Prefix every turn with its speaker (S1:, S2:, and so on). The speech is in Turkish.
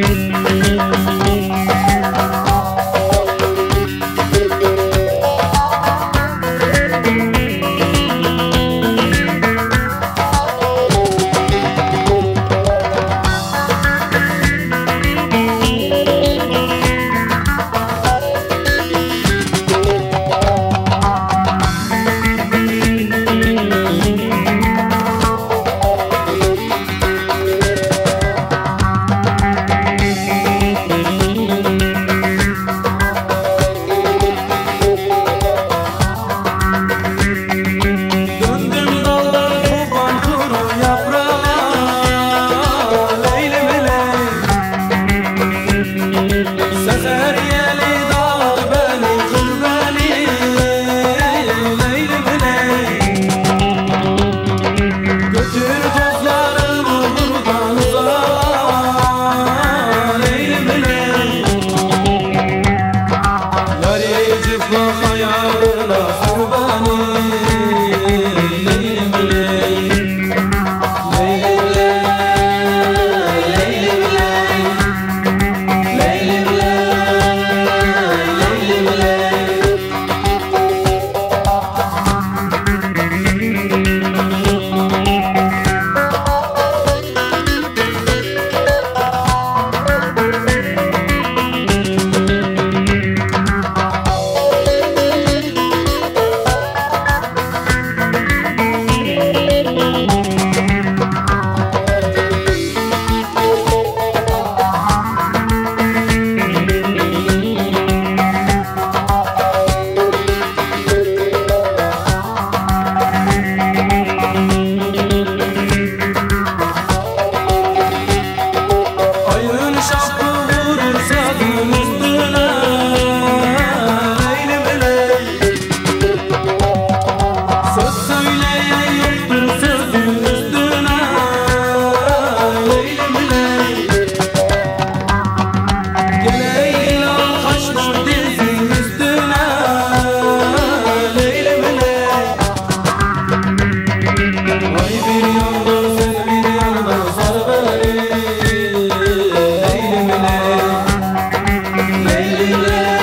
S1: Cheers. Leyli leyli